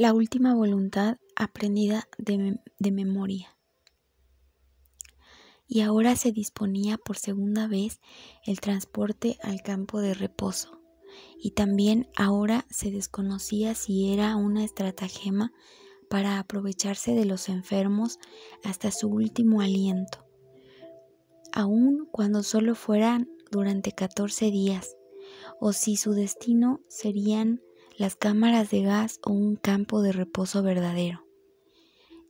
La última voluntad aprendida de, de memoria. Y ahora se disponía por segunda vez el transporte al campo de reposo. Y también ahora se desconocía si era una estratagema para aprovecharse de los enfermos hasta su último aliento, aun cuando solo fueran durante 14 días, o si su destino serían las cámaras de gas o un campo de reposo verdadero.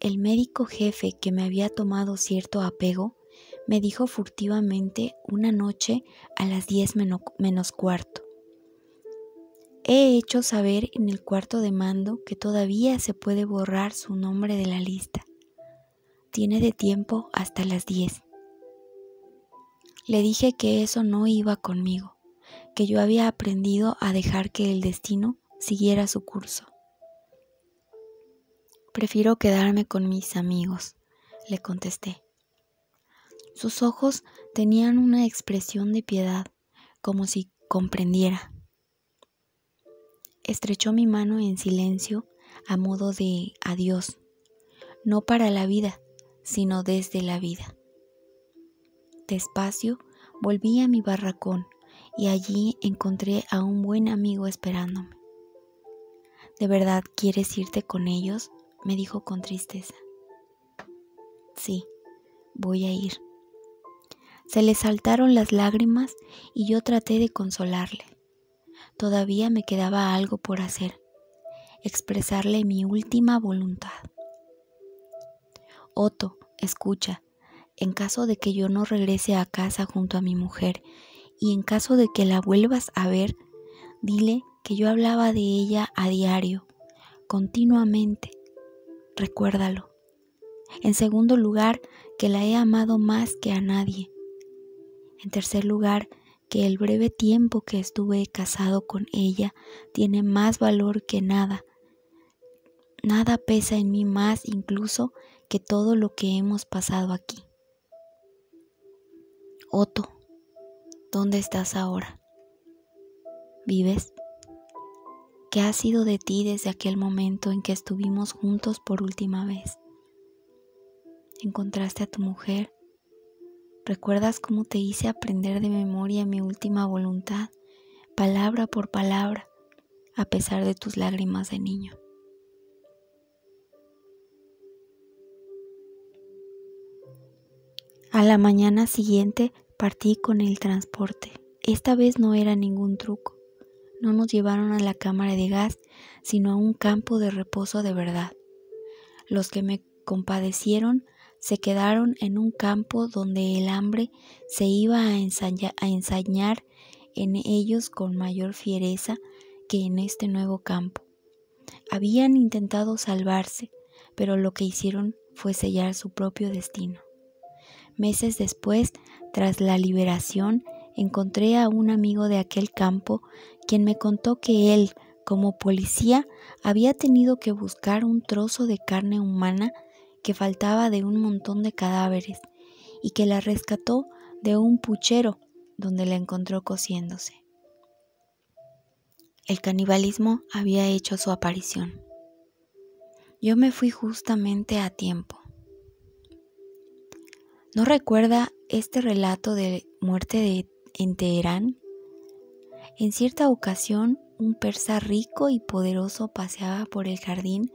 El médico jefe que me había tomado cierto apego me dijo furtivamente una noche a las diez menos cuarto. He hecho saber en el cuarto de mando que todavía se puede borrar su nombre de la lista. Tiene de tiempo hasta las diez. Le dije que eso no iba conmigo, que yo había aprendido a dejar que el destino siguiera su curso. Prefiero quedarme con mis amigos, le contesté. Sus ojos tenían una expresión de piedad, como si comprendiera. Estrechó mi mano en silencio a modo de adiós, no para la vida, sino desde la vida. Despacio volví a mi barracón y allí encontré a un buen amigo esperándome. ¿De verdad quieres irte con ellos? me dijo con tristeza. Sí, voy a ir. Se le saltaron las lágrimas y yo traté de consolarle. Todavía me quedaba algo por hacer, expresarle mi última voluntad. Otto, escucha, en caso de que yo no regrese a casa junto a mi mujer y en caso de que la vuelvas a ver, dile que yo hablaba de ella a diario, continuamente. Recuérdalo. En segundo lugar, que la he amado más que a nadie. En tercer lugar, que el breve tiempo que estuve casado con ella tiene más valor que nada. Nada pesa en mí más incluso que todo lo que hemos pasado aquí. Otto, ¿dónde estás ahora? ¿Vives? ¿Qué ha sido de ti desde aquel momento en que estuvimos juntos por última vez? ¿Encontraste a tu mujer? ¿Recuerdas cómo te hice aprender de memoria mi última voluntad, palabra por palabra, a pesar de tus lágrimas de niño? A la mañana siguiente partí con el transporte. Esta vez no era ningún truco no nos llevaron a la cámara de gas, sino a un campo de reposo de verdad. Los que me compadecieron se quedaron en un campo donde el hambre se iba a, ensañar en ellos con mayor fiereza que en este nuevo campo. Habían intentado salvarse, pero lo que hicieron fue sellar su propio destino. Meses después, tras la liberación, encontré a un amigo de aquel campo quien me contó que él, como policía, había tenido que buscar un trozo de carne humana que faltaba de un montón de cadáveres y que la rescató de un puchero donde la encontró cociéndose. El canibalismo había hecho su aparición. Yo me fui justamente a tiempo. ¿No recuerda este relato de muerte de en Teherán. En cierta ocasión, un persa rico y poderoso paseaba por el jardín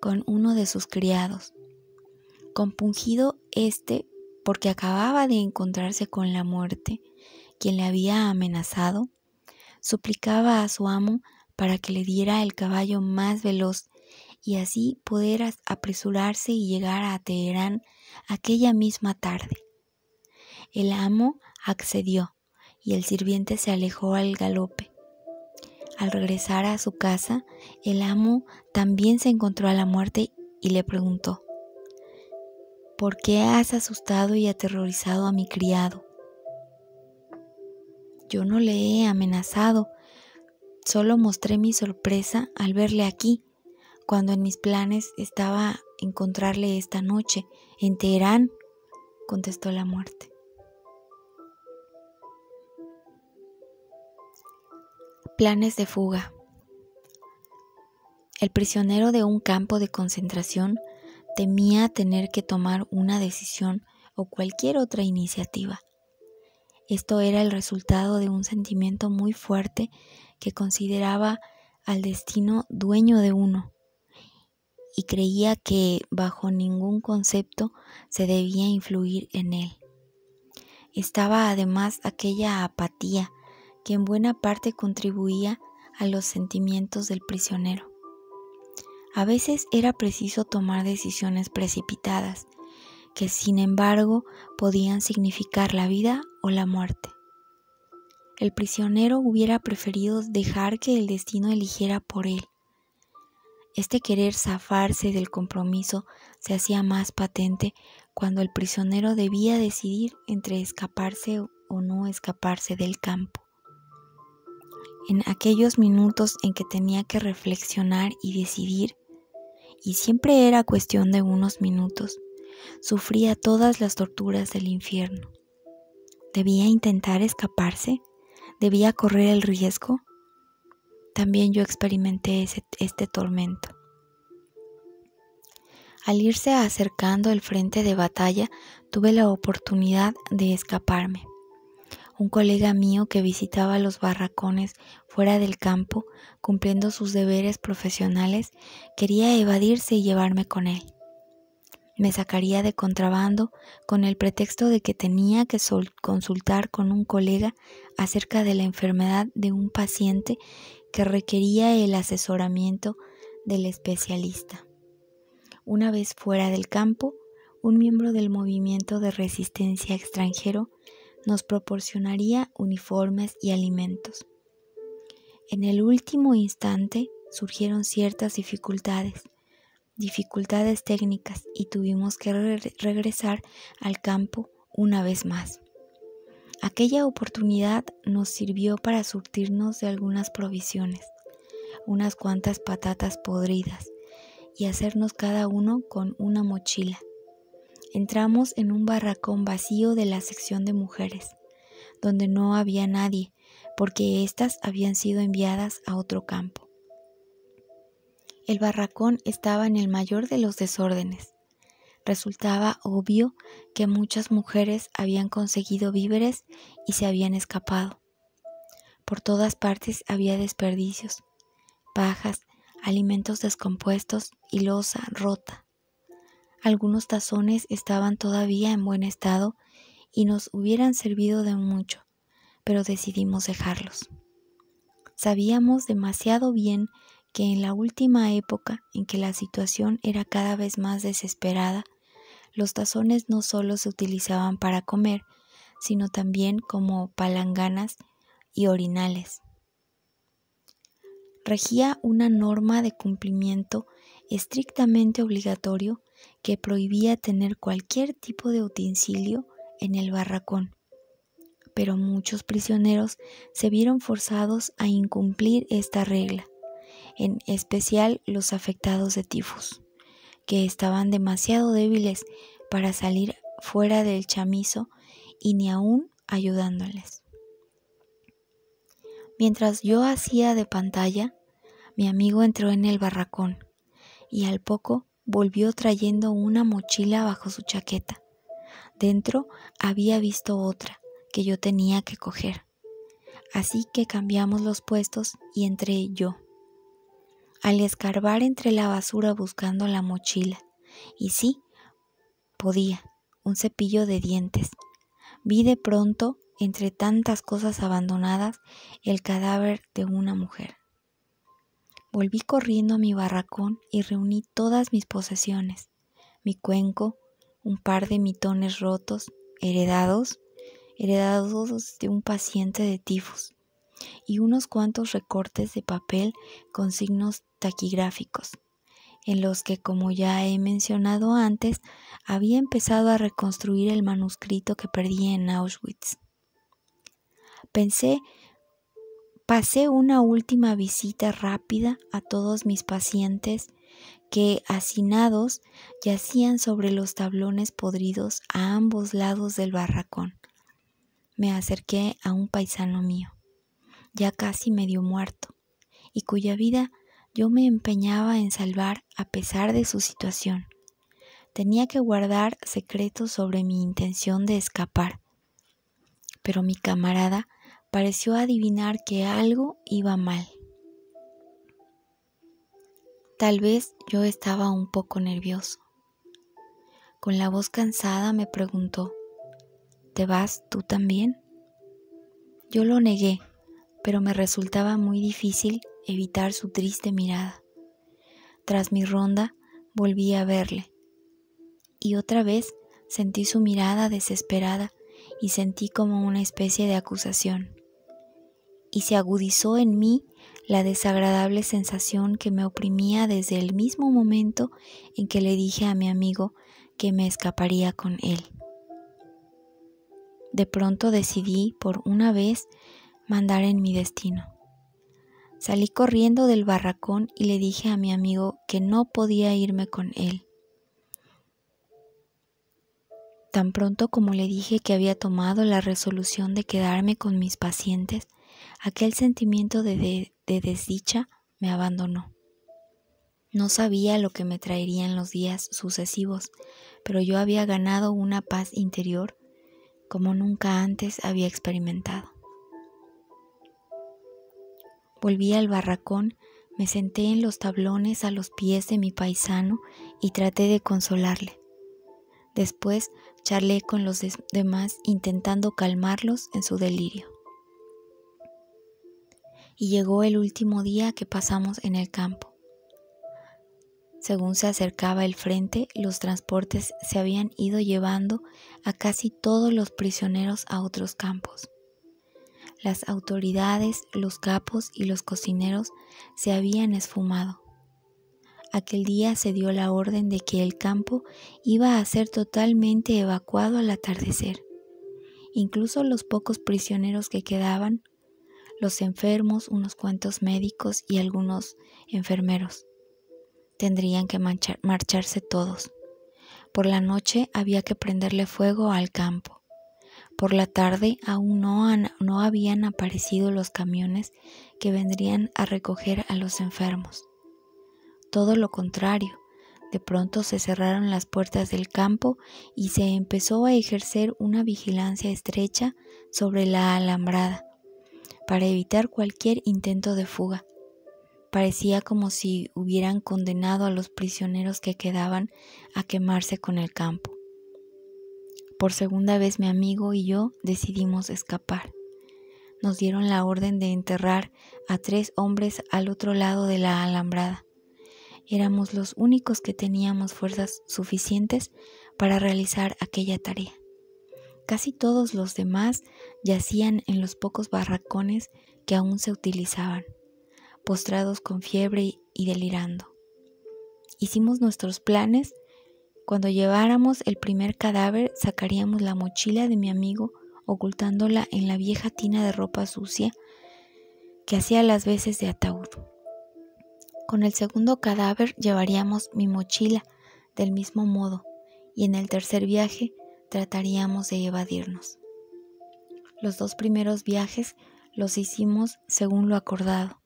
con uno de sus criados. Compungido este porque acababa de encontrarse con la muerte, quien le había amenazado, suplicaba a su amo para que le diera el caballo más veloz y así poder apresurarse y llegar a Teherán aquella misma tarde. El amo accedió y el sirviente se alejó al galope. Al regresar a su casa, el amo también se encontró a la muerte y le preguntó, ¿por qué has asustado y aterrorizado a mi criado? Yo no le he amenazado, solo mostré mi sorpresa al verle aquí, cuando en mis planes estaba encontrarle esta noche en Teherán, contestó la muerte. Planes de fuga. El prisionero de un campo de concentración temía tener que tomar una decisión o cualquier otra iniciativa. Esto era el resultado de un sentimiento muy fuerte que consideraba al destino dueño de uno y creía que bajo ningún concepto se debía influir en él. Estaba además aquella apatía que en buena parte contribuía a los sentimientos del prisionero. A veces era preciso tomar decisiones precipitadas, que sin embargo podían significar la vida o la muerte. El prisionero hubiera preferido dejar que el destino eligiera por él. Este querer zafarse del compromiso se hacía más patente cuando el prisionero debía decidir entre escaparse o no escaparse del campo. En aquellos minutos en que tenía que reflexionar y decidir, y siempre era cuestión de unos minutos, sufría todas las torturas del infierno. ¿Debía intentar escaparse? ¿Debía correr el riesgo? También yo experimenté este tormento. Al irse acercando el frente de batalla, tuve la oportunidad de escaparme. Un colega mío que visitaba los barracones fuera del campo, cumpliendo sus deberes profesionales, quería evadirse y llevarme con él. Me sacaría de contrabando con el pretexto de que tenía que consultar con un colega acerca de la enfermedad de un paciente que requería el asesoramiento del especialista. Una vez fuera del campo, un miembro del movimiento de resistencia extranjero nos proporcionaría uniformes y alimentos. En el último instante surgieron ciertas dificultades, dificultades técnicas y tuvimos que regresar al campo una vez más. Aquella oportunidad nos sirvió para surtirnos de algunas provisiones, unas cuantas patatas podridas y hacernos cada uno con una mochila. Entramos en un barracón vacío de la sección de mujeres, donde no había nadie, porque éstas habían sido enviadas a otro campo. El barracón estaba en el mayor de los desórdenes. Resultaba obvio que muchas mujeres habían conseguido víveres y se habían escapado. Por todas partes había desperdicios, pajas, alimentos descompuestos y losa rota. Algunos tazones estaban todavía en buen estado y nos hubieran servido de mucho, pero decidimos dejarlos. Sabíamos demasiado bien que en la última época en que la situación era cada vez más desesperada, los tazones no solo se utilizaban para comer, sino también como palanganas y orinales. Regía una norma de cumplimiento estrictamente obligatorio que prohibía tener cualquier tipo de utensilio en el barracón. Pero muchos prisioneros se vieron forzados a incumplir esta regla en especial los afectados de tifus, que estaban demasiado débiles para salir fuera del chamizo y ni aún ayudándoles. Mientras yo hacía de pantalla, mi amigo entró en el barracón y al poco volvió trayendo una mochila bajo su chaqueta. Dentro había visto otra que yo tenía que coger. Así que cambiamos los puestos y entré yo al escarbar entre la basura buscando la mochila. Y sí, podía, un cepillo de dientes. Vi de pronto, entre tantas cosas abandonadas, el cadáver de una mujer. Volví corriendo a mi barracón y reuní todas mis posesiones, mi cuenco, un par de mitones rotos, heredados, heredados de un paciente de tifus, y unos cuantos recortes de papel con signos taquigráficos, en los que, como ya he mencionado antes, había empezado a reconstruir el manuscrito que perdí en Auschwitz. Pensé, pasé una última visita rápida a todos mis pacientes que, hacinados, yacían sobre los tablones podridos a ambos lados del barracón. Me acerqué a un paisano mío, ya casi medio muerto, y cuya vida Yo me empeñaba en salvar a pesar de su situación. Tenía que guardar secretos sobre mi intención de escapar. Pero mi camarada pareció adivinar que algo iba mal. Tal vez yo estaba un poco nervioso. Con la voz cansada me preguntó, ¿Te vas tú también? Yo lo negué, pero me resultaba muy difícil evitar su triste mirada. Tras mi ronda volví a verle, y otra vez sentí su mirada desesperada y sentí como una especie de acusación. Y se agudizó en mí la desagradable sensación que me oprimía desde el mismo momento en que le dije a mi amigo que me escaparía con él. De pronto decidí por una vez mandar en mi destino. Salí corriendo del barracón y le dije a mi amigo que no podía irme con él. Tan pronto como le dije que había tomado la resolución de quedarme con mis pacientes, aquel sentimiento de, de, desdicha me abandonó. No sabía lo que me traerían los días sucesivos, pero yo había ganado una paz interior como nunca antes había experimentado. Volví al barracón, me senté en los tablones a los pies de mi paisano y traté de consolarle. Después charlé con los demás intentando calmarlos en su delirio. Y llegó el último día que pasamos en el campo. Según se acercaba el frente, los transportes se habían ido llevando a casi todos los prisioneros a otros campos. Las autoridades, los capos y los cocineros se habían esfumado. Aquel día se dio la orden de que el campo iba a ser totalmente evacuado al atardecer. Incluso los pocos prisioneros que quedaban, los enfermos, unos cuantos médicos y algunos enfermeros tendrían que marcharse todos. Por la noche había que prenderle fuego al campo. Por la tarde aún no, no habían aparecido los camiones que vendrían a recoger a los enfermos. Todo lo contrario, de pronto se cerraron las puertas del campo y se empezó a ejercer una vigilancia estrecha sobre la alambrada para evitar cualquier intento de fuga. Parecía como si hubieran condenado a los prisioneros que quedaban a quemarse con el campo. Por segunda vez mi amigo y yo decidimos escapar. Nos dieron la orden de enterrar a tres hombres al otro lado de la alambrada. Éramos los únicos que teníamos fuerzas suficientes para realizar aquella tarea. Casi todos los demás yacían en los pocos barracones que aún se utilizaban postrados con fiebre y delirando. Hicimos nuestros planes. Cuando lleváramos el primer cadáver, sacaríamos la mochila de mi amigo, ocultándola en la vieja tina de ropa sucia que hacía las veces de ataúd. Con el segundo cadáver llevaríamos mi mochila del mismo modo y en el tercer viaje trataríamos de evadirnos. Los dos primeros viajes los hicimos según lo acordado.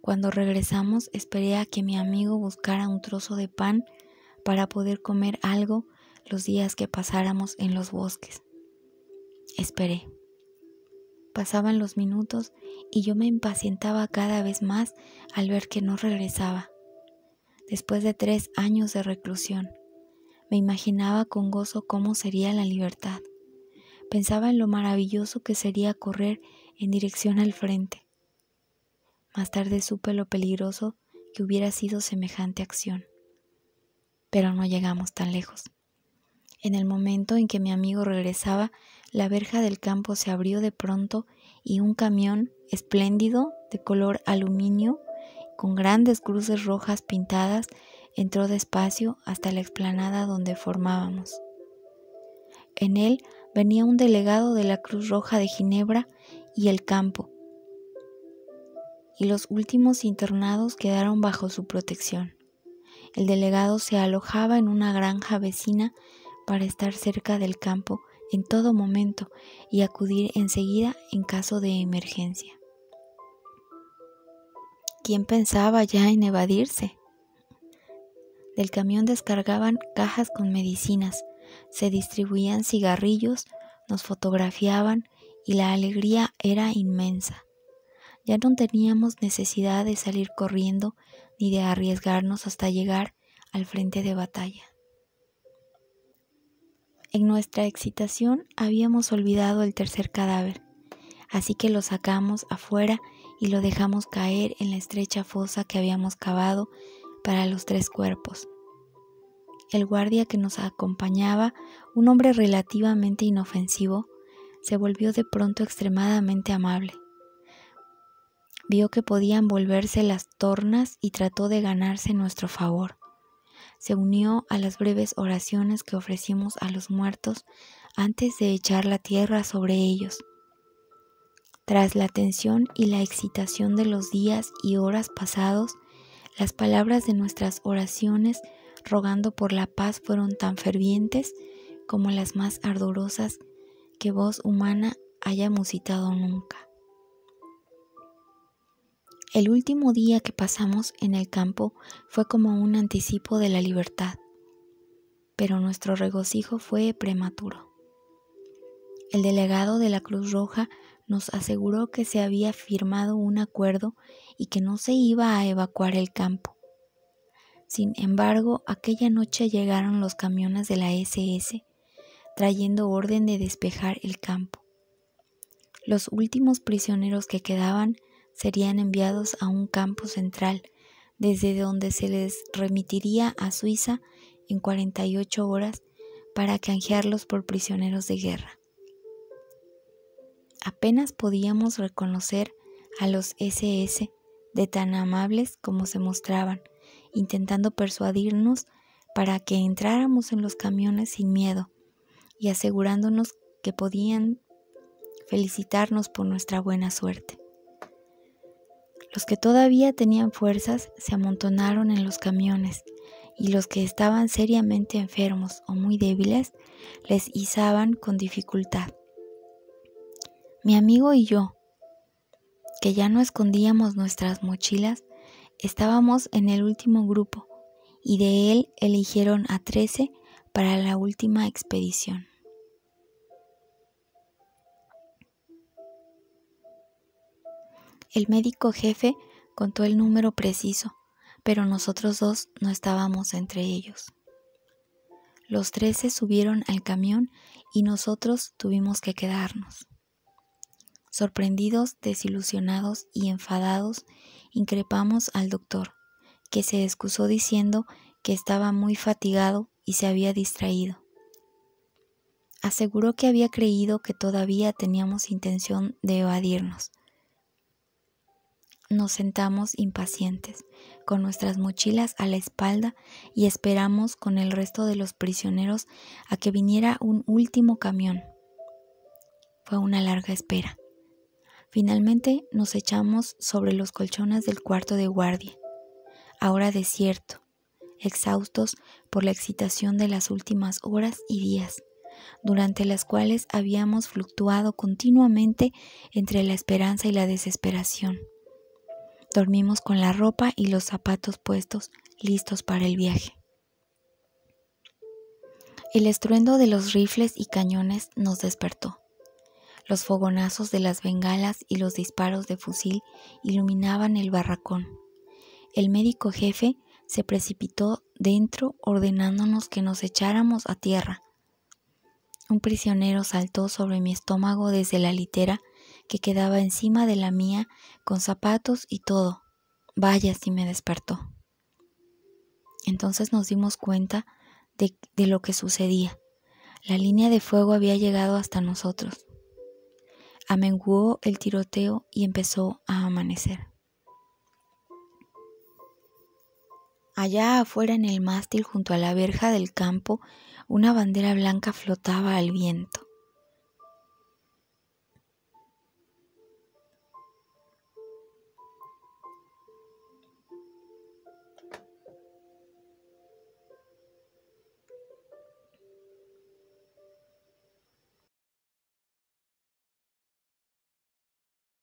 Cuando regresamos esperé a que mi amigo buscara un trozo de pan para poder comer algo los días que pasáramos en los bosques. Esperé. Pasaban los minutos y yo me impacientaba cada vez más al ver que no regresaba. Después de tres años de reclusión, me imaginaba con gozo cómo sería la libertad. Pensaba en lo maravilloso que sería correr en dirección al frente, más tarde supe lo peligroso que hubiera sido semejante acción. Pero no llegamos tan lejos. En el momento en que mi amigo regresaba, la verja del campo se abrió de pronto y un camión espléndido de color aluminio con grandes cruces rojas pintadas entró despacio hasta la explanada donde formábamos. En él venía un delegado de la Cruz Roja de Ginebra y el campo, y los últimos internados quedaron bajo su protección. El delegado se alojaba en una granja vecina para estar cerca del campo en todo momento y acudir enseguida en caso de emergencia. ¿Quién pensaba ya en evadirse? Del camión descargaban cajas con medicinas, se distribuían cigarrillos, nos fotografiaban y la alegría era inmensa. Ya no teníamos necesidad de salir corriendo ni de arriesgarnos hasta llegar al frente de batalla. En nuestra excitación habíamos olvidado el tercer cadáver, así que lo sacamos afuera y lo dejamos caer en la estrecha fosa que habíamos cavado para los tres cuerpos. El guardia que nos acompañaba, un hombre relativamente inofensivo, se volvió de pronto extremadamente amable. Vio que podían volverse las tornas y trató de ganarse nuestro favor. Se unió a las breves oraciones que ofrecimos a los muertos antes de echar la tierra sobre ellos. Tras la tensión y la excitación de los días y horas pasados, las palabras de nuestras oraciones rogando por la paz fueron tan fervientes como las más ardorosas que voz humana haya musitado nunca. El último día que pasamos en el campo fue como un anticipo de la libertad, pero nuestro regocijo fue prematuro. El delegado de la Cruz Roja nos aseguró que se había firmado un acuerdo y que no se iba a evacuar el campo. Sin embargo, aquella noche llegaron los camiones de la SS trayendo orden de despejar el campo. Los últimos prisioneros que quedaban serían enviados a un campo central, desde donde se les remitiría a Suiza en 48 horas para canjearlos por prisioneros de guerra. Apenas podíamos reconocer a los SS de tan amables como se mostraban, intentando persuadirnos para que entráramos en los camiones sin miedo, y asegurándonos que podían felicitarnos por nuestra buena suerte. Los que todavía tenían fuerzas se amontonaron en los camiones y los que estaban seriamente enfermos o muy débiles les izaban con dificultad. Mi amigo y yo, que ya no escondíamos nuestras mochilas, estábamos en el último grupo y de él eligieron a trece para la última expedición. El médico jefe contó el número preciso, pero nosotros dos no estábamos entre ellos. Los trece subieron al camión y nosotros tuvimos que quedarnos. Sorprendidos, desilusionados y enfadados, increpamos al doctor, que se excusó diciendo que estaba muy fatigado y se había distraído. Aseguró que había creído que todavía teníamos intención de evadirnos. Nos sentamos impacientes, con nuestras mochilas a la espalda y esperamos con el resto de los prisioneros a que viniera un último camión. Fue una larga espera. Finalmente nos echamos sobre los colchones del cuarto de guardia, ahora desierto, exhaustos por la excitación de las últimas horas y días, durante las cuales habíamos fluctuado continuamente entre la esperanza y la desesperación. Dormimos con la ropa y los zapatos puestos, listos para el viaje. El estruendo de los rifles y cañones nos despertó. Los fogonazos de las bengalas y los disparos de fusil iluminaban el barracón. El médico jefe se precipitó dentro ordenándonos que nos echáramos a tierra. Un prisionero saltó sobre mi estómago desde la litera que quedaba encima de la mía con zapatos y todo. Vaya si me despertó. Entonces nos dimos cuenta de, de, lo que sucedía. La línea de fuego había llegado hasta nosotros. Amenguó el tiroteo y empezó a amanecer. Allá afuera en el mástil junto a la verja del campo, una bandera blanca flotaba al viento.